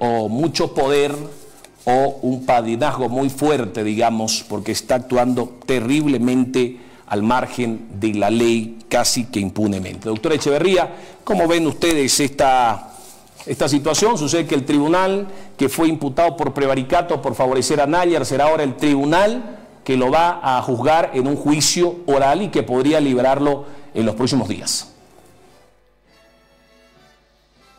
o mucho poder o un padrinazgo muy fuerte, digamos, porque está actuando terriblemente al margen de la ley casi que impunemente. Doctora Echeverría, ¿cómo ven ustedes esta, esta situación? Sucede que el tribunal que fue imputado por prevaricato por favorecer a Nayar será ahora el tribunal que lo va a juzgar en un juicio oral y que podría liberarlo en los próximos días.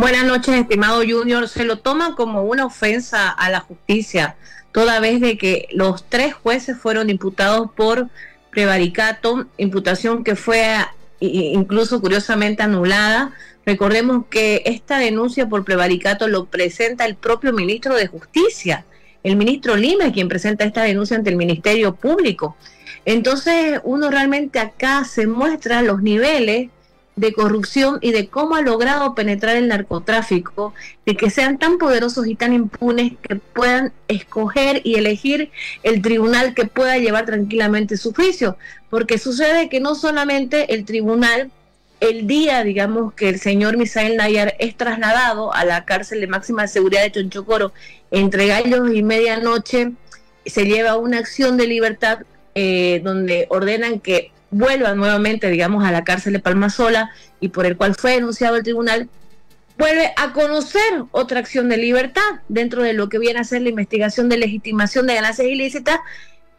Buenas noches, estimado Junior. Se lo toma como una ofensa a la justicia, toda vez de que los tres jueces fueron imputados por prevaricato, imputación que fue incluso curiosamente anulada. Recordemos que esta denuncia por prevaricato lo presenta el propio ministro de Justicia, el ministro Lima, quien presenta esta denuncia ante el Ministerio Público. Entonces, uno realmente acá se muestra los niveles de corrupción y de cómo ha logrado penetrar el narcotráfico, de que sean tan poderosos y tan impunes que puedan escoger y elegir el tribunal que pueda llevar tranquilamente su juicio. Porque sucede que no solamente el tribunal, el día, digamos, que el señor Misael Nayar es trasladado a la cárcel de máxima seguridad de Chonchocoro entre gallos y medianoche, se lleva una acción de libertad eh, donde ordenan que vuelva nuevamente, digamos, a la cárcel de Palmasola y por el cual fue denunciado el tribunal, vuelve a conocer otra acción de libertad dentro de lo que viene a ser la investigación de legitimación de ganancias ilícitas,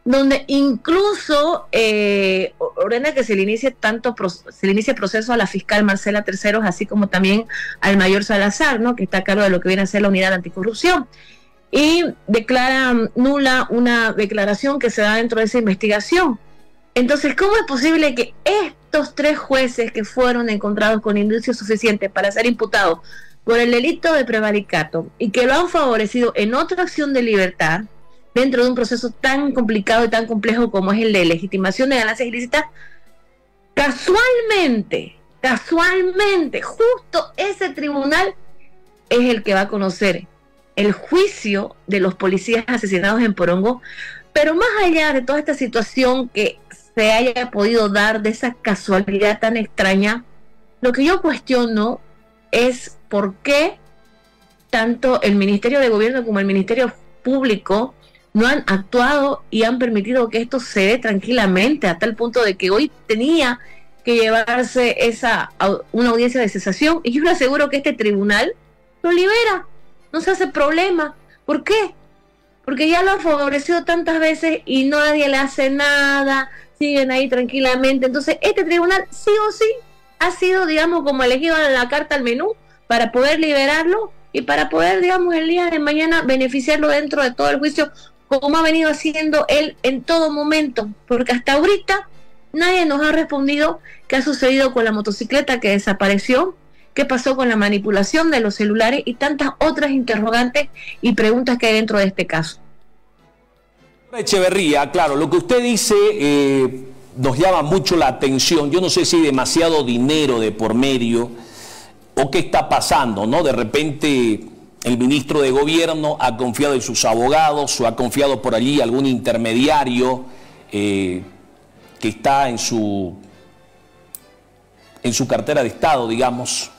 donde incluso eh, ordena que se le inicie tanto se le inicie proceso a la fiscal Marcela Terceros, así como también al mayor Salazar, ¿no? que está a cargo de lo que viene a ser la unidad de anticorrupción. Y declara nula una declaración que se da dentro de esa investigación entonces, ¿cómo es posible que estos tres jueces que fueron encontrados con indicios suficientes para ser imputados por el delito de prevaricato y que lo han favorecido en otra acción de libertad dentro de un proceso tan complicado y tan complejo como es el de legitimación de ganancias ilícitas, casualmente, casualmente, justo ese tribunal es el que va a conocer el juicio de los policías asesinados en Porongo, pero más allá de toda esta situación que se haya podido dar de esa casualidad tan extraña, lo que yo cuestiono es por qué tanto el Ministerio de Gobierno como el Ministerio Público no han actuado y han permitido que esto se dé tranquilamente a tal punto de que hoy tenía que llevarse esa una audiencia de cesación y yo le aseguro que este tribunal lo libera, no se hace problema. ¿Por qué? Porque ya lo ha favorecido tantas veces y nadie le hace nada, siguen ahí tranquilamente. Entonces, este tribunal sí o sí ha sido, digamos, como elegido en la carta al menú para poder liberarlo y para poder, digamos, el día de mañana beneficiarlo dentro de todo el juicio, como ha venido haciendo él en todo momento, porque hasta ahorita nadie nos ha respondido qué ha sucedido con la motocicleta que desapareció, qué pasó con la manipulación de los celulares y tantas otras interrogantes y preguntas que hay dentro de este caso. Echeverría, claro, lo que usted dice eh, nos llama mucho la atención. Yo no sé si hay demasiado dinero de por medio o qué está pasando, ¿no? De repente el ministro de Gobierno ha confiado en sus abogados o ha confiado por allí algún intermediario eh, que está en su, en su cartera de Estado, digamos.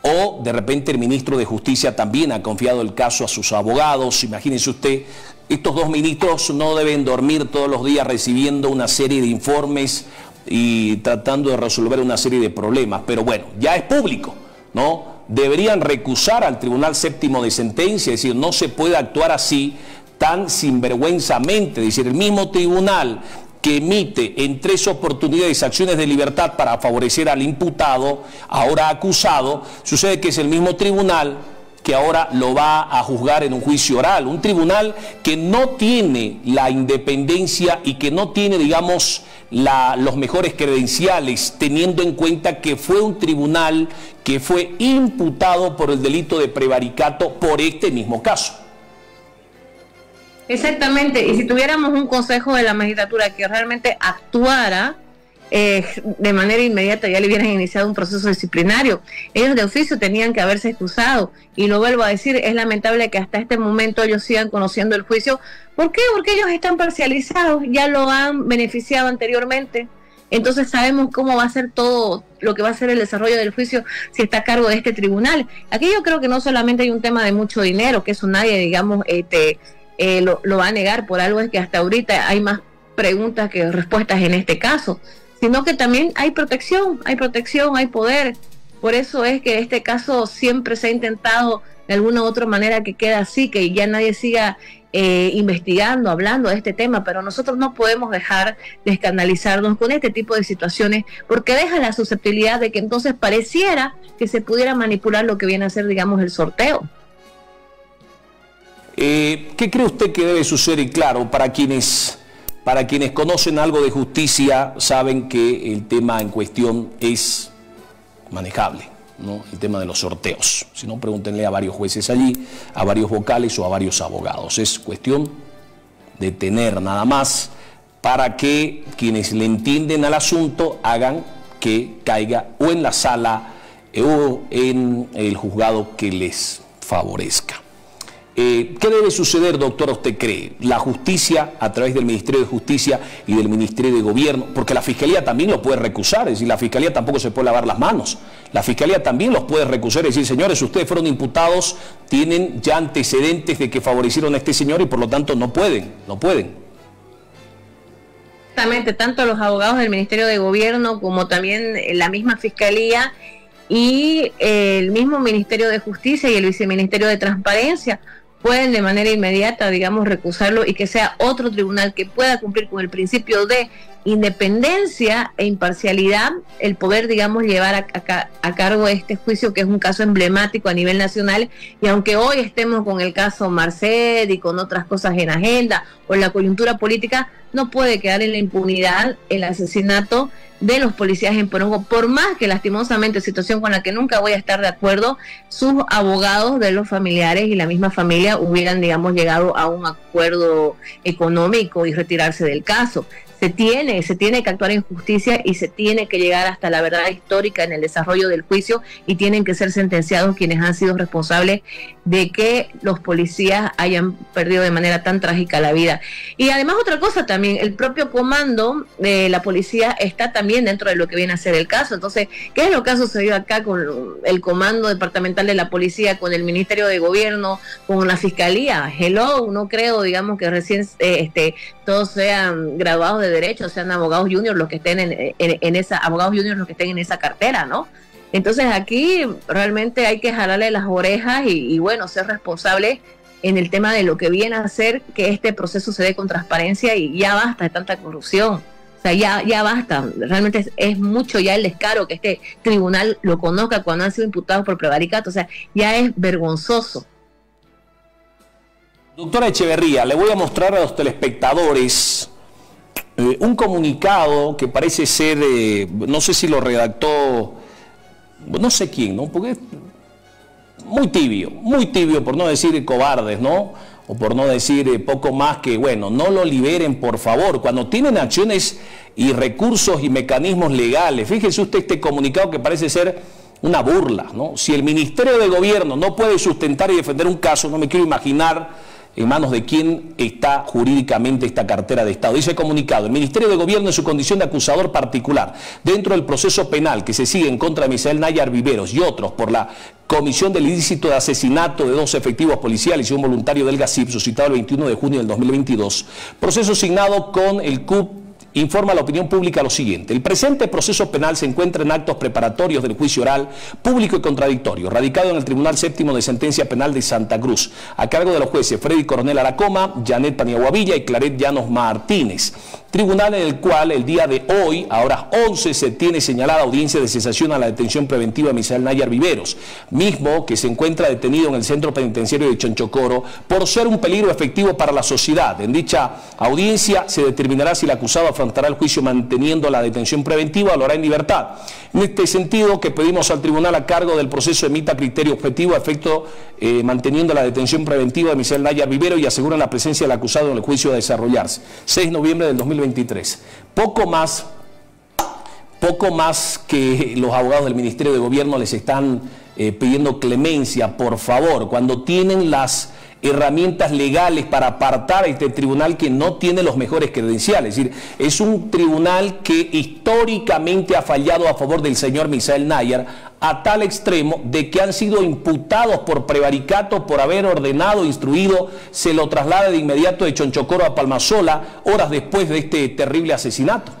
O de repente el ministro de Justicia también ha confiado el caso a sus abogados. Imagínense usted, estos dos ministros no deben dormir todos los días recibiendo una serie de informes y tratando de resolver una serie de problemas. Pero bueno, ya es público, ¿no? Deberían recusar al Tribunal Séptimo de Sentencia, es decir, no se puede actuar así tan sinvergüenzamente. Es decir, el mismo tribunal que emite en tres oportunidades acciones de libertad para favorecer al imputado, ahora acusado, sucede que es el mismo tribunal que ahora lo va a juzgar en un juicio oral. Un tribunal que no tiene la independencia y que no tiene, digamos, los mejores credenciales, teniendo en cuenta que fue un tribunal que fue imputado por el delito de prevaricato por este mismo caso. Exactamente, y si tuviéramos un consejo de la magistratura que realmente actuara, eh, de manera inmediata ya le hubieran iniciado un proceso disciplinario. Ellos de oficio tenían que haberse excusado. Y lo vuelvo a decir, es lamentable que hasta este momento ellos sigan conociendo el juicio. ¿Por qué? Porque ellos están parcializados, ya lo han beneficiado anteriormente. entonces sabemos cómo va a ser todo lo que va a ser el desarrollo del juicio si está a cargo de este tribunal. Aquí yo creo que no solamente hay un tema de mucho dinero, que eso nadie, digamos, este, eh, lo, lo va a negar por algo es que hasta ahorita hay más preguntas que respuestas en este caso, sino que también hay protección, hay protección, hay poder. Por eso es que este caso siempre se ha intentado de alguna u otra manera que quede así, que ya nadie siga eh, investigando, hablando de este tema, pero nosotros no podemos dejar de escandalizarnos con este tipo de situaciones porque deja la susceptibilidad de que entonces pareciera que se pudiera manipular lo que viene a ser, digamos, el sorteo. Eh, ¿Qué cree usted que debe suceder? Y claro, para quienes, para quienes conocen algo de justicia, saben que el tema en cuestión es manejable el tema de los sorteos. Si no, pregúntenle a varios jueces allí, a varios vocales o a varios abogados. Es cuestión de tener nada más para que quienes le entienden al asunto hagan que caiga o en la sala o en el juzgado que les favorezca. Eh, ¿Qué debe suceder, doctora, usted cree? La justicia, a través del Ministerio de Justicia y del Ministerio de Gobierno, porque la Fiscalía también lo puede recusar, es decir, la Fiscalía tampoco se puede lavar las manos. La Fiscalía también los puede recusar, es decir, señores, ustedes fueron imputados, tienen ya antecedentes de que favorecieron a este señor y por lo tanto no pueden, no pueden. Exactamente, tanto los abogados del Ministerio de Gobierno como también la misma Fiscalía y el mismo Ministerio de Justicia y el Viceministerio de Transparencia pueden de manera inmediata, digamos, recusarlo y que sea otro tribunal que pueda cumplir con el principio de independencia e imparcialidad, el poder, digamos, llevar a, a, cargo este juicio, que es un caso emblemático a nivel nacional, y aunque hoy estemos con el caso Marced y con otras cosas en agenda o en la coyuntura política, no puede quedar en la impunidad el asesinato de los policías en Porongo, por más que lastimosamente, situación con la que nunca voy a estar de acuerdo, sus abogados de los familiares y la misma familia hubieran, digamos, llegado a un acuerdo económico y retirarse del caso se tiene, se tiene que actuar en justicia y se tiene que llegar hasta la verdad histórica en el desarrollo del juicio y tienen que ser sentenciados quienes han sido responsables de que los policías hayan perdido de manera tan trágica la vida. Y además otra cosa también, el propio comando de la policía está también dentro de lo que viene a ser el caso. Entonces, ¿qué es lo que ha sucedido acá con el comando departamental de la policía, con el Ministerio de Gobierno, con la Fiscalía? Hello, no creo, digamos, que recién eh, este, todos sean graduados de derecho, sean abogados juniors los que estén en, esa, abogados juniors los que estén en esa cartera, ¿no? Entonces aquí realmente hay que jalarle las orejas y, bueno, ser responsable en el tema de lo que viene a hacer que este proceso se dé con transparencia y ya basta de tanta corrupción. O sea, ya, ya basta. Realmente es, mucho ya el descaro que este tribunal lo conozca cuando han sido imputados por prevaricato. O sea, ya es vergonzoso. Doctora Echeverría, le voy a mostrar a los telespectadores eh, un comunicado que parece ser, eh, no sé si lo redactó, no sé quién, ¿no? Porque es muy tibio, muy tibio, por no decir cobardes, ¿no? O por no decir eh, poco más que, bueno, no lo liberen, por favor. Cuando tienen acciones y recursos y mecanismos legales, fíjese usted este comunicado que parece ser una burla, ¿no? Si el Ministerio de Gobierno no puede sustentar y defender un caso, no me quiero imaginar en manos de quién está jurídicamente esta cartera de Estado. Dice comunicado, el Ministerio de Gobierno en su condición de acusador particular, dentro del proceso penal que se sigue en contra de Misael Nayar Viveros y otros por la comisión del ilícito de asesinato de dos efectivos policiales y un voluntario del GACIP suscitado el 21 de junio del 2022, proceso signado con el CUP informa a la opinión pública lo siguiente. El presente proceso penal se encuentra en actos preparatorios del juicio oral público y contradictorio, radicado en el Tribunal Séptimo de Sentencia Penal de Santa Cruz, a cargo de los jueces Freddy Coronel Aracoma, Janet Paniaguavilla y Claret Llanos Martínez. Tribunal en el cual el día de hoy, a horas 11, se tiene señalada audiencia de cesación a la detención preventiva de Misael Nayar Viveros, mismo que se encuentra detenido en el centro penitenciario de Chonchocoro por ser un peligro efectivo para la sociedad. En dicha audiencia se determinará si el acusado afrontará el juicio manteniendo la detención preventiva o lo hará en libertad. En este sentido, que pedimos al tribunal a cargo del proceso emita criterio objetivo a efecto eh, manteniendo la detención preventiva de Misael Nayar Vivero y aseguran la presencia del acusado en el juicio a desarrollarse. 6 de noviembre del 2020 poco más, poco más que los abogados del Ministerio de Gobierno les están eh, pidiendo clemencia, por favor, cuando tienen las herramientas legales para apartar a este tribunal que no tiene los mejores credenciales. Es decir, es un tribunal que históricamente ha fallado a favor del señor Misael Nayar a tal extremo de que han sido imputados por prevaricato por haber ordenado, instruido, se lo traslada de inmediato de Chonchocoro a Palmasola horas después de este terrible asesinato.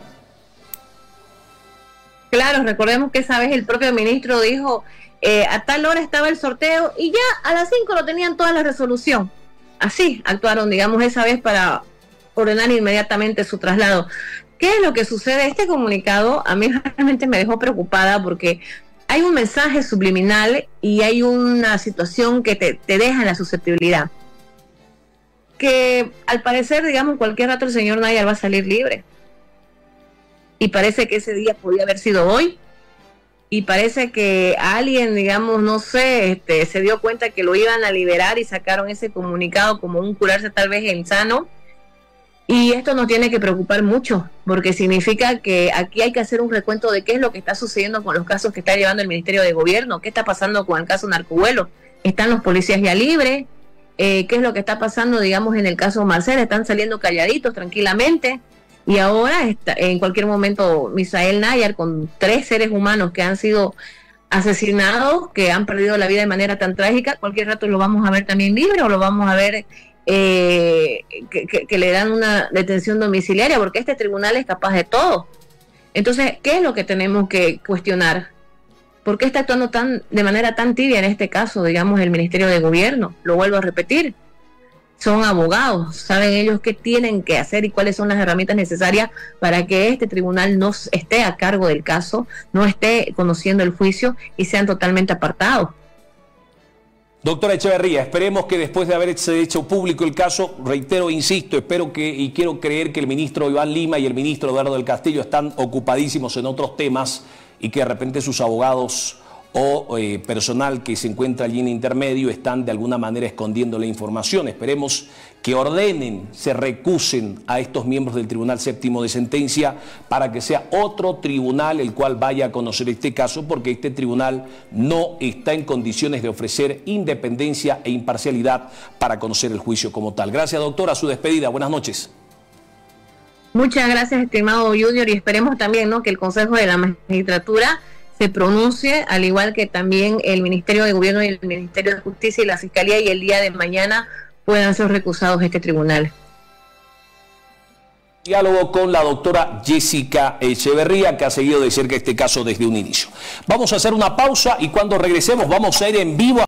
Claro, recordemos que esa vez el propio ministro dijo, eh, a tal hora estaba el sorteo y ya a las 5 lo tenían toda la resolución. Así actuaron, digamos, esa vez para ordenar inmediatamente su traslado. ¿Qué es lo que sucede? Este comunicado a mí realmente me dejó preocupada porque hay un mensaje subliminal y hay una situación que te, te deja en la susceptibilidad. Que al parecer, digamos, cualquier rato el señor Nayar va a salir libre. Y parece que ese día podía haber sido hoy, y parece que alguien, digamos, no sé, este, se dio cuenta que lo iban a liberar y sacaron ese comunicado como un curarse tal vez en sano. Y esto nos tiene que preocupar mucho, porque significa que aquí hay que hacer un recuento de qué es lo que está sucediendo con los casos que está llevando el Ministerio de Gobierno, qué está pasando con el caso Narcovuelo. ¿Están los policías ya libres? Eh, ¿Qué es lo que está pasando, digamos, en el caso Marcel? ¿Están saliendo calladitos tranquilamente? Y ahora, está, en cualquier momento, Misael Nayar, con tres seres humanos que han sido asesinados, que han perdido la vida de manera tan trágica, cualquier rato lo vamos a ver también libre o lo vamos a ver eh, que, le dan una detención domiciliaria, porque este tribunal es capaz de todo. Entonces, ¿qué es lo que tenemos que cuestionar? ¿Por qué está actuando tan, de manera tan tibia en este caso, digamos, el Ministerio de Gobierno? Lo vuelvo a repetir son abogados, saben ellos qué tienen que hacer y cuáles son las herramientas necesarias para que este tribunal no esté a cargo del caso, no esté conociendo el juicio y sean totalmente apartados. Doctora Echeverría, esperemos que después de haberse hecho público el caso, reitero, insisto, espero que y quiero creer que el ministro Iván Lima y el ministro Eduardo del Castillo están ocupadísimos en otros temas y que de repente sus abogados o eh, personal que se encuentra allí en intermedio están de alguna manera escondiendo la información. Esperemos que ordenen, se recusen a estos miembros del Tribunal Séptimo de Sentencia para que sea otro tribunal el cual vaya a conocer este caso, porque este tribunal no está en condiciones de ofrecer independencia e imparcialidad para conocer el juicio como tal. Gracias, doctora. Su despedida. Buenas noches. Muchas gracias, estimado Junior, y esperemos también ¿no? que el Consejo de la Magistratura se pronuncie, al igual que también el Ministerio de Gobierno y el Ministerio de Justicia y la Fiscalía y el día de mañana puedan ser recusados este tribunal. Diálogo con la doctora Jessica Echeverría, que ha seguido de cerca este caso desde un inicio. Vamos a hacer una pausa y cuando regresemos vamos a ir en vivo.